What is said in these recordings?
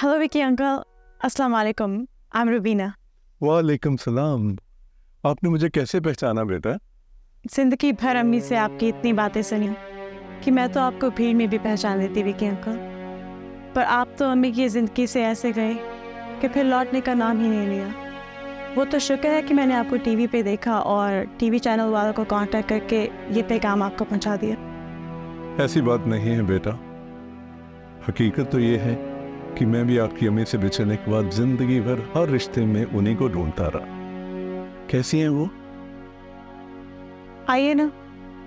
Hello, Vicky uncle. Assalamu alaikum. I'm Rubina. वालेकुम सलाम आपने मुझे कैसे पहचाना बेटा ज़िंदगी भर अम्मी से आपकी इतनी बातें सुनी कि मैं तो आपको भीड़ में भी पहचान लेती विकी अंकल पर आप तो अम्मी की ज़िंदगी से ऐसे गए कि फिर लौटने का नाम ही नहीं लिया वो तो शुक्र है कि मैंने आपको टीवी पे देखा और टीवी चैनल वालों को कांटेक्ट करके ये पैगाम आपको पहुँचा दिया ऐसी बात नहीं है बेटा हकीकत तो ये है कि मैं भी आपकी अम्मी से बिछड़ने के बाद ज़िंदगी भर हर रिश्ते में उन्हीं को ढूंढता रहा। कैसी हैं वो? आइए ना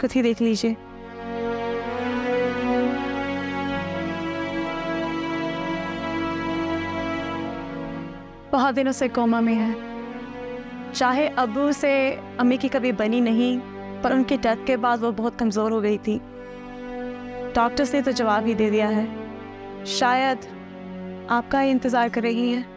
खुद ही देख लीजिए। बहुत दिनों से कोमा में है। चाहे अबू से अम्मी की कभी बनी नहीं, पर उनकी डेथ के बाद वो बहुत कमज़ोर हो गई थी। डॉक्टर्स ने तो जवाब ही दे दिया है। शायद आपका इंतज़ार कर रही है।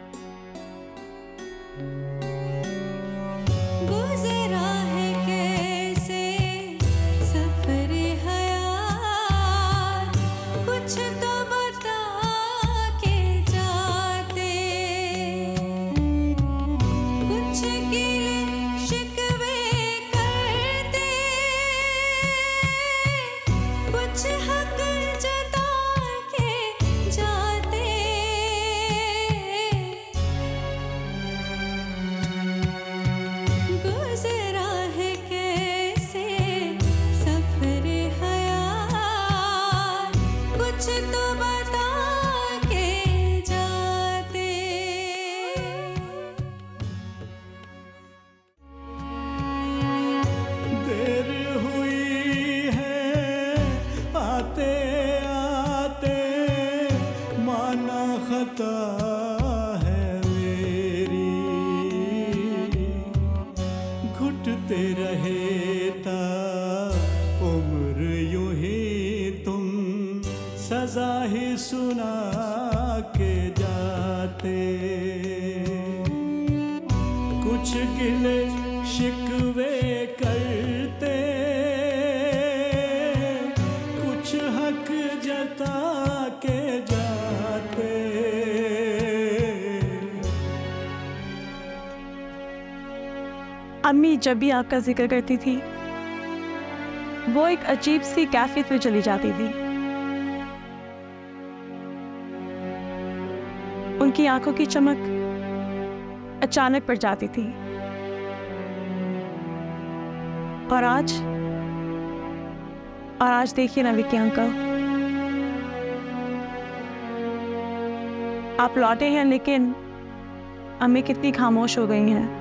घुटते रहे ता उम्र यूँ ही तुम सजा ही सुना के जाते। कुछ गिले अम्मी जब भी आपका ज़िक्र करती थी, वो एक अजीब सी कैफियत में चली जाती थी। उनकी आँखों की चमक अचानक पड़ जाती थी। और आज और आज देखिए ना विकी अंकल। आप लौटे हैं लेकिन अम्मी कितनी खामोश हो गई हैं।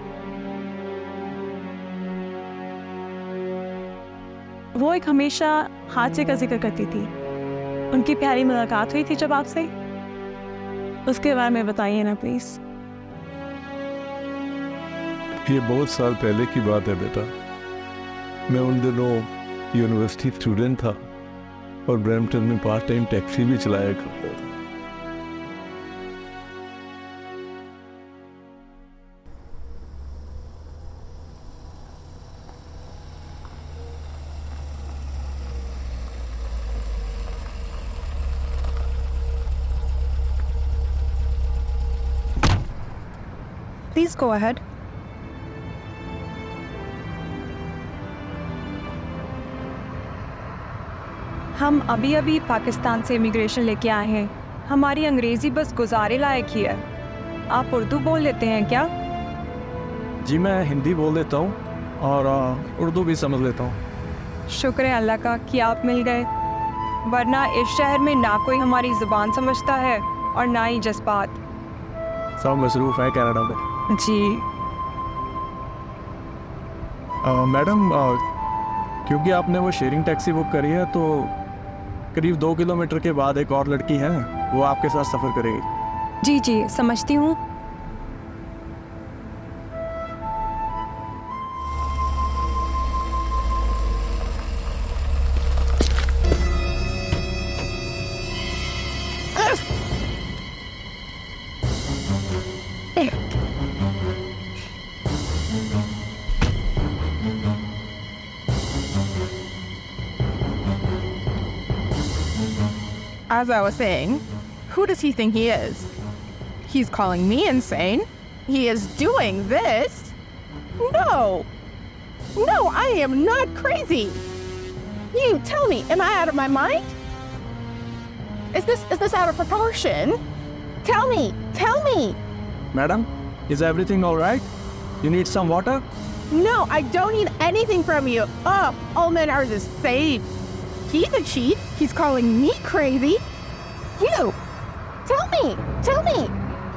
वो एक हमेशा हादसे का ज़िक्र करती थी। उनकी प्यारी मुलाकात हुई थी जब आपसे। उसके बारे में बताइए ना प्लीज़ ये बहुत साल पहले की बात है बेटा। मैं उन दिनों यूनिवर्सिटी स्टूडेंट था और ब्रैम्पटन में पार्ट टाइम टैक्सी भी चलाया करता था। Please go ahead. हम अभी अभी पाकिस्तान से इमिग्रेशन लेके आए हैं। हमारी अंग्रेज़ी बस गुजारे लायक ही है। आप उर्दू बोल लेते हैं क्या? जी मैं हिंदी बोल लेता हूँ और उर्दू भी समझ लेता हूँ। शुक्र है अल्लाह का कि आप मिल गए। वरना इस शहर में ना कोई हमारी ज़ुबान समझता है और ना ही जज्बात। सब मसरूफ़ है कनाडा में। जी। मैडम क्योंकि आपने वो शेयरिंग टैक्सी बुक करी है तो करीब दो किलोमीटर के बाद एक और लड़की है वो आपके साथ सफ़र करेगी। जी जी समझती हूँ। As I was saying, who does he think he is? he's calling me insane. He is doing this. No. No, I am not crazy. You tell me, am I out of my mind? Is this is this out of proportion? Tell me, tell me. Madam, is everything all right? You need some water? No, I don't need anything from you. Oh, all men are the same. He's a cheat. He's calling me crazy. You, tell me, tell me.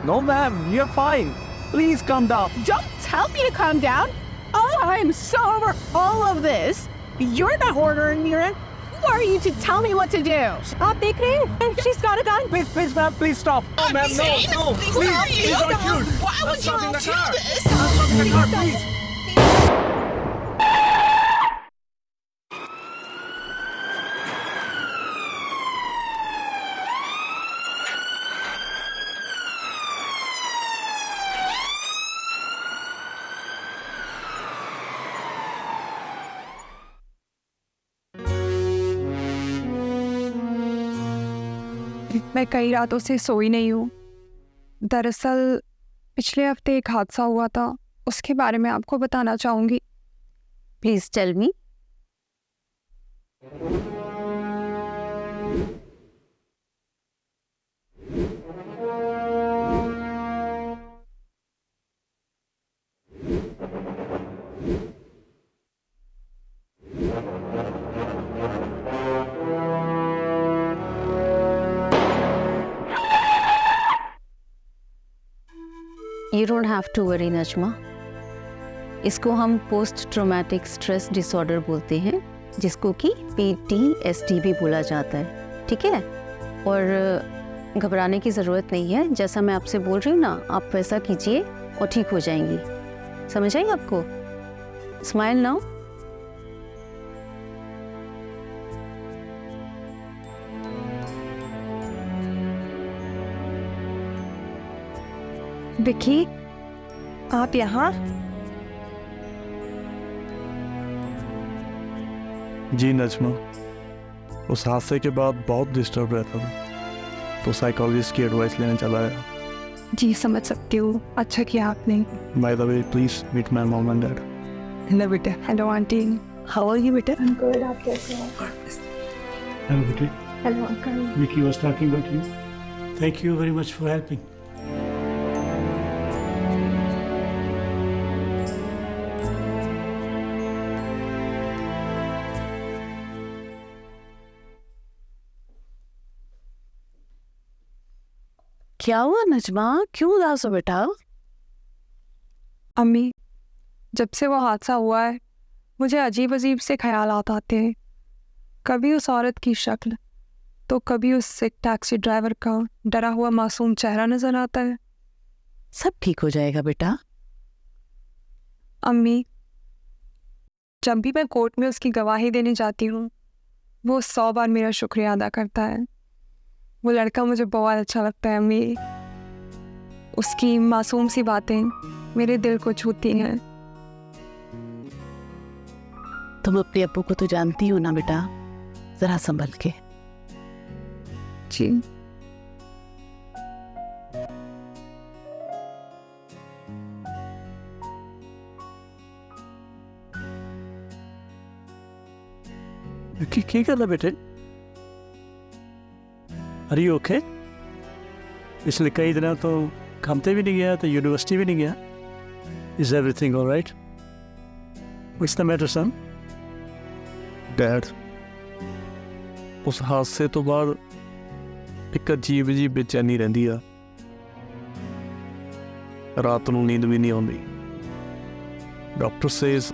No, ma'am, you're fine. Please calm down. Don't tell me to calm down. Oh, I'm so over all of this. You're not ordering me around. Who are you to tell me what to do? आप देख रहे हैं She's got a gun. Please, please, ma'am, please stop. Oh, ma'am, no, no, please, please don't shoot. Why would you Stop in the do car. this? Stop in the car, please. मैं कई रातों से सोई नहीं हूँ दरअसल, पिछले हफ़्ते एक हादसा हुआ था, उसके बारे में आपको बताना चाहूँगी please tell me. Have to worry Najma इसको हम पोस्ट ट्रोमैटिक स्ट्रेस डिसऑर्डर बोलते हैं, जिसको कि पी टी एस टी भी बोला जाता है, ठीक है? और घबराने की ज़रूरत नहीं है। जैसा मैं आपसे बोल रही हूँ ना, आप वैसा कीजिए और ठीक हो जाएँगी। समझ आई आपको? स्माइल नाउ विकी आप यहाँ? जी नजमा। उस हादसे के बाद बहुत डिस्टर्ब रहता था तो साइकोलॉजिस्ट की एडवाइस लेने चला आया जी समझ सकती हूँ। अच्छा किया आपने। By the way please meet my mom and dad hello बेटा hello aunty how are you बेटा? Hello, Vicky. Hello uncle Vicky was talking about you. Thank you very much for helping. क्या हुआ नजमा? क्यों उदास हो बेटा? अम्मी जब से वो हादसा हुआ है मुझे अजीब अजीब से ख्याल आते हैं। कभी उस औरत की शक्ल तो कभी उस टैक्सी ड्राइवर का डरा हुआ मासूम चेहरा नज़र आता है। सब ठीक हो जाएगा बेटा। अम्मी जब भी मैं कोर्ट में उसकी गवाही देने जाती हूँ वो सौ बार मेरा शुक्रिया अदा करता है। वो लड़का मुझे बहुत अच्छा लगता है अम्मी उसकी मासूम सी बातें मेरे दिल को छूती हैं। तुम अपने अब्बू को तो जानती हो ना बेटा जरा संभल के। जी। की की कर रहा बेटे? अरे यू ओके पिछले कई दिनों तो काम पे भी नहीं गया तो यूनिवर्सिटी भी नहीं गया is everything alright what's the matter son dad उस हादसे तो बाद ਇੱਕ ਅਜੀਬ ਜੀ ਬੇਚੈਨੀ ਰਹਿੰਦੀ ਆ ਰਾਤ ਨੂੰ ਨੀਂਦ ਵੀ ਨਹੀਂ ਆਉਂਦੀ doctor says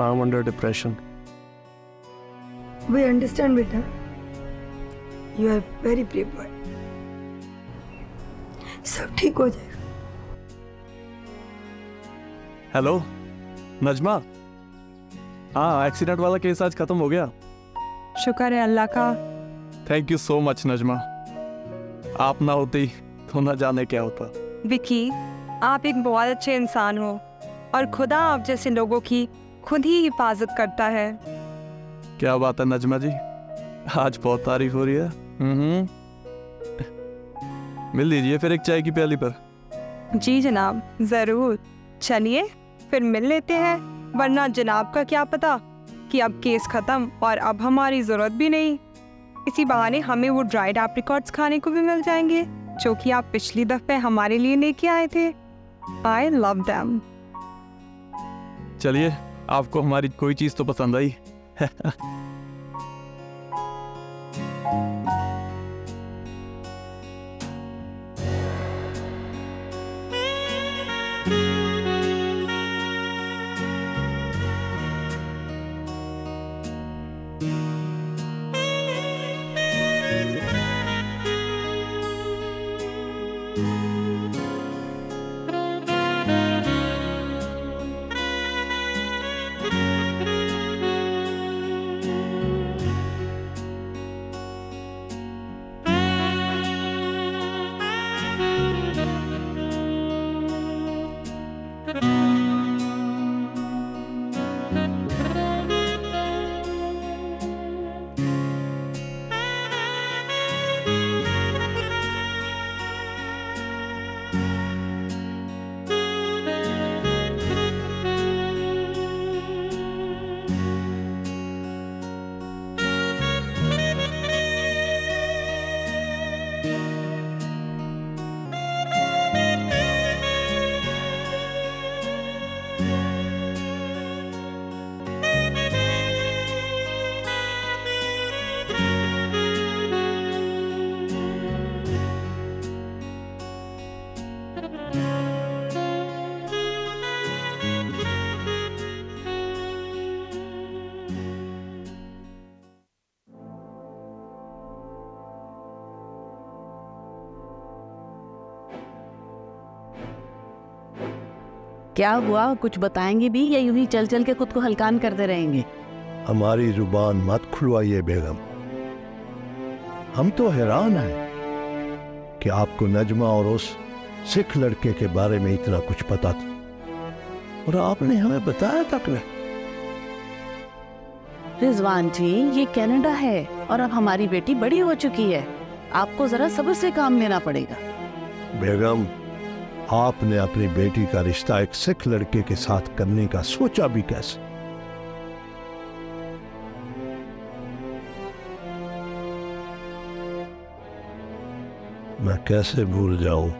am under depression We understand, beta. You are very brave boy. सब ठीक हो जाएगा। हेलो नजमा हाँ एक्सीडेंट वाला केस आज खत्म हो गया। शुक्र है अल्लाह का। Thank you so much Najma आप ना होती तो ना जाने क्या होता। विकी आप एक बहुत अच्छे इंसान हो और खुदा आप जैसे लोगों की खुद ही हिफाजत करता है। क्या बात है नजमा जी? आज बहुत तारीफ़ हो रही है। हम्म। मिल लीजिए फिर एक चाय की प्याली पर। जी जनाब ज़रूर। चलिए फिर मिल लेते हैं। वरना जनाब का क्या पता कि अब केस ख़त्म और अब हमारी ज़रूरत भी नहीं। इसी बहाने हमें वो ड्राइड एप्रिकॉट्स खाने को भी मिल जाएँगे जो कि आप पिछली दफ़े हमारे लिए लेके आए थे। आई लव दैम चलिए आपको हमारी कोई चीज़ तो पसंद आई। क्या हुआ? कुछ बताएँगे भी या यूँ ही चल चल के खुद को हलकान करते रहेंगे? हमारी ज़ुबान मत खुलवाइए बेगम। हम तो हैरान हैं कि आपको नजमा और उस सिख लड़के के बारे में इतना कुछ पता था। और आपने हमें बताया तक नहीं? रिजवान जी ये कनाडा है और अब हमारी बेटी बड़ी हो चुकी है। आपको जरा सब्र से काम लेना पड़ेगा। बेगम आपने अपनी बेटी का रिश्ता एक सिख लड़के के साथ करने का सोचा भी कैसे? मैं कैसे भूल जाऊँ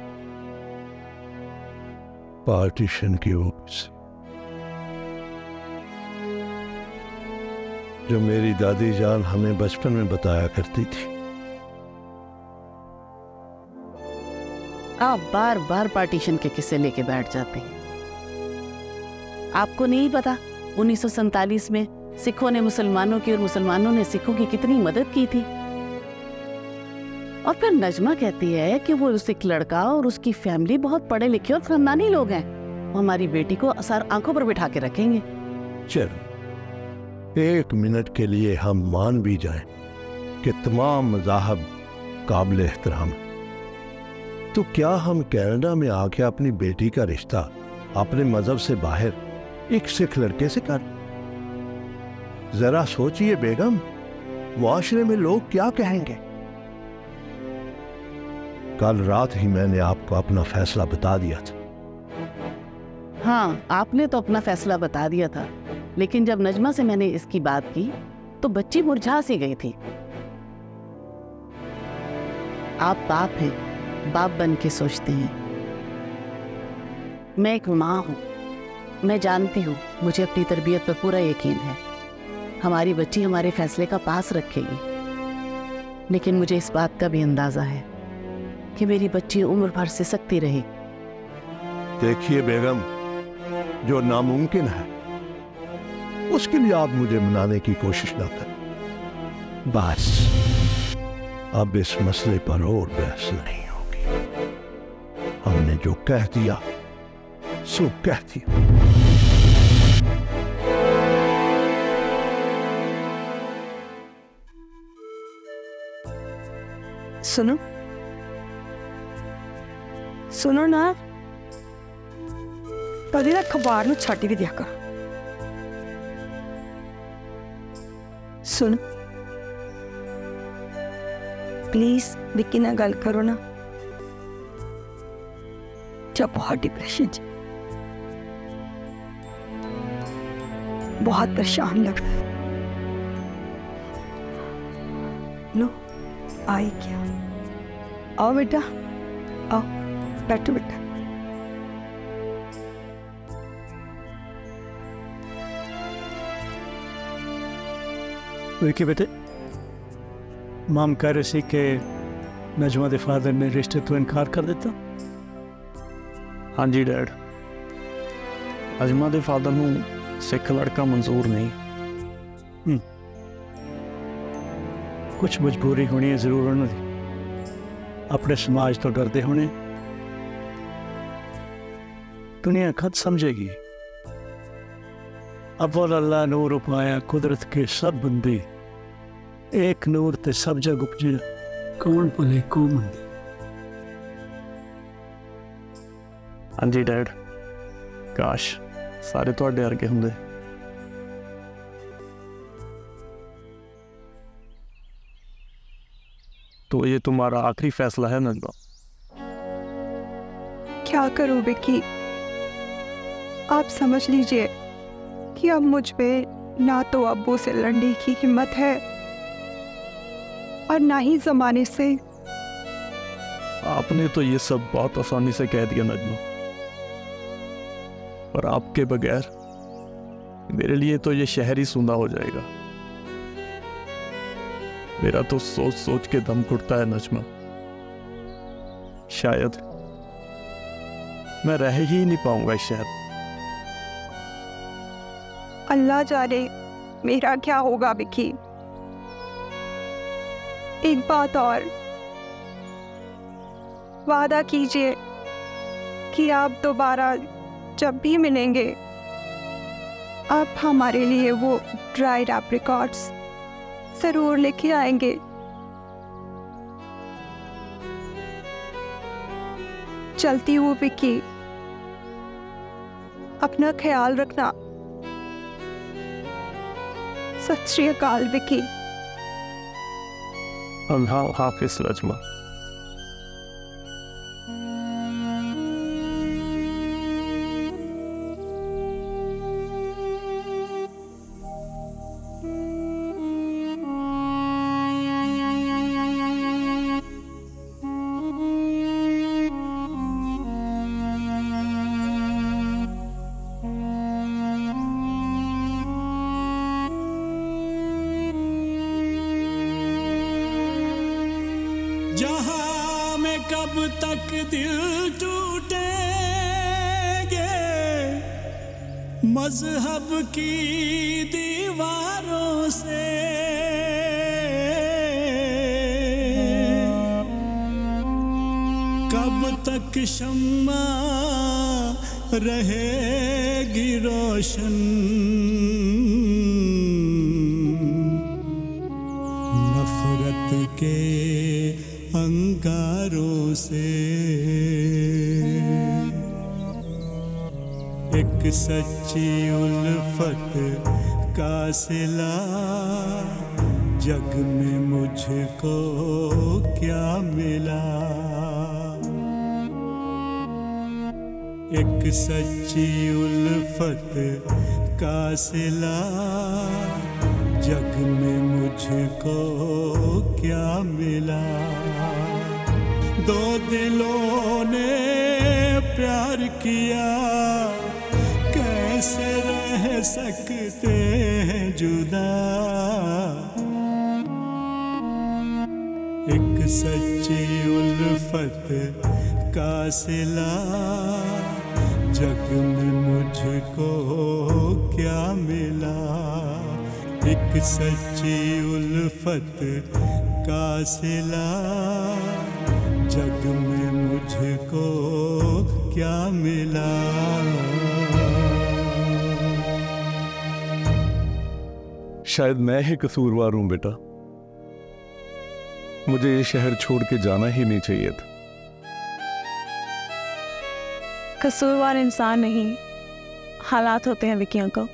पार्टीशन की वजह से? जो मेरी दादी जान हमें बचपन में बताया करती थी। आप बार बार पार्टीशन के किस्से लेके बैठ जाते हैं। आपको नहीं पता 1947 में सिखों ने मुसलमानों की और मुसलमानों ने सिखों की कितनी मदद की थी। और फिर नजमा कहती है कि वो उस एक लड़का और उसकी फैमिली बहुत पढ़े लिखे और खानदानी लोग हैं। वो हमारी बेटी को असर आँखों पर बिठा के रखेंगे। चलो, एक मिनट के लिए हम मान भी जाए कि तमाम मजाहब काबिल एहतराम हैं। तो क्या हम कनाडा में आके अपनी बेटी का रिश्ता अपने मज़हब से बाहर एक सिख लड़के से कर? जरा सोचिए बेगम, मुआशरे में लोग क्या कहेंगे? कल रात ही मैंने आपको अपना फैसला बता दिया था। हाँ आपने तो अपना फैसला बता दिया था, लेकिन जब नजमा से मैंने इसकी बात की तो बच्ची मुरझा सी गई थी। आप बाप हैं। बाप बन के सोचते हैं। मैं एक माँ हूँ। मैं जानती हूँ मुझे अपनी तरबियत पर पूरा यकीन है। हमारी बच्ची हमारे फैसले का पास रखेगी। लेकिन मुझे इस बात का भी अंदाज़ा है कि मेरी बच्ची उम्र भर से सकती रही। देखिए बेगम जो नामुमकिन है उसके लिए आप मुझे मनाने की कोशिश ना करें। बस। अब इस मसले पर और बहस नहीं। जो कह दिया, सो कह दिया। सुनो। सुनो ना। कभी ना अखबार छट भी दिया कर। सुन। प्लीज़, विक्की ना गल करो ना। बच्चा बहुत डिप्रेशन बहुत परेशान लग रहा है। लो, आई क्या? आओ बेटा, आओ, बैठो बेटा। विकी बेटे, माम कह रही सी कि नजमा फादर ने रिश्ते तो इनकार कर ਦਿੱਤਾ ਹਾਂਜੀ ਡੈਡ ਅਜਮਾ ਦੇ ਫਾਦਰ ਨੂੰ ਸਿੱਖ ਲੜਕਾ ਮਨਜ਼ੂਰ ਨਹੀਂ ਕੁਝ ਮਜਬੂਰੀ ਹੋਣੀ ਹੈ ਜ਼ਰੂਰ ਉਹਨਾਂ ਦੀ ਆਪਣੇ ਸਮਾਜ ਤੋਂ ਡਰਦੇ ਹੋਣੇ दुनिया खत समझेगी अव्वल अल्लाह नूर उपाया कुदरत के सब बंदे एक नूर ते सब जग उपजे कौन भले को मंदे ਹਾਂਜੀ ਡੈਡ ਕਾਸ਼ ਸਾਰੇ ਤੁਹਾਡੇ ਵਰਗੇ ਹੁੰਦੇ तो ये तुम्हारा आखिरी फैसला है नजमा क्या करूं विक्की आप समझ लीजिए कि अब मुझ पे ना तो अब्बू से लड़ने की हिम्मत है और ना ही जमाने से आपने तो ये सब बहुत आसानी से कह दिया नजमा पर आपके बगैर मेरे लिए तो ये शहर ही सूंदा हो जाएगा। मेरा तो सोच सोच के दम घुटता है नजमा। शायद मैं रह ही नहीं पाऊँगा इस शहर। अल्लाह जाने मेरा क्या होगा, विक्की। एक बात और। वादा कीजिए कि आप दोबारा जब भी मिलेंगे, आप हमारे लिए वो ड्राइड एप्रिकॉट्स ज़रूर लेके आएँगे। चलती हूँ, विक्की। अपना ख्याल रखना। सत श्री अकाल, विक्की। हाफिज नजमा। तक दिल टूटेंगे। मज़हब की दीवारों से। कब तक शम्मा रहेगी रोशन? नफरत के अंगारों से। एक सच्ची उल्फत का सिला, जग में मुझको क्या मिला? एक सच्ची उल्फत का सिला, जग में मुझको क्या मिला? दो दिलों ने प्यार किया। कैसे रह सकते हैं जुदा? एक सच्ची उल्फत का सिला। जग में मुझको क्या मिला? एक सच्ची उल्फत का सिला। जग में मुझको क्या मिला? शायद मैं ही कसूरवार हूँ बेटा। मुझे ये शहर छोड़ के जाना ही नहीं चाहिए था। कसूरवार इंसान नहीं हालात होते हैं विकी अंकल।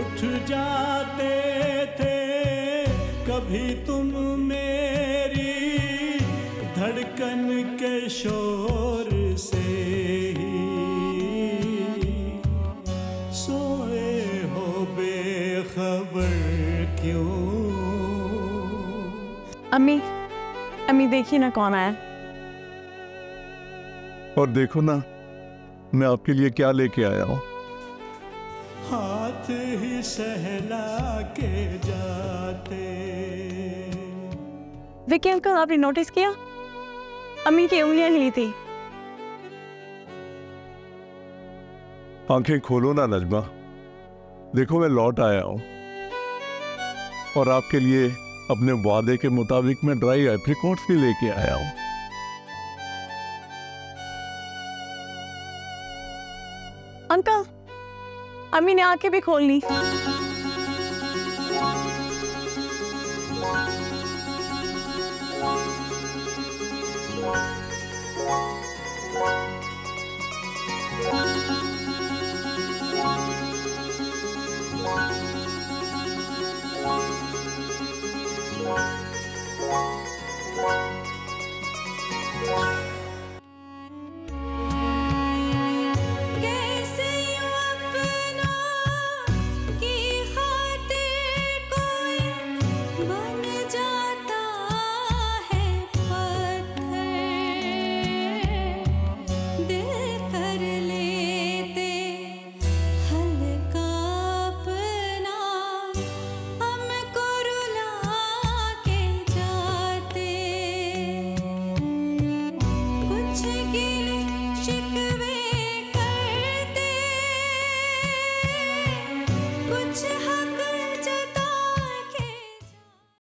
उठ जाते थे कभी तुम अम्मी देखिए ना कौन आया। और देखो ना मैं आपके लिए क्या लेके आया हूँ। हाथ ही सहला के जाते। विकी अंकल आपने नोटिस किया? अम्मी की उंगलियाँ हिली थी। आँखें खोलो ना नजमा। देखो मैं लौट आया हूँ। और आपके लिए अपने वादे के मुताबिक मैं ड्राई एप्रिकॉट्स भी लेके आया हूँ। अंकल, अम्मी ने आँखें भी खोल ली।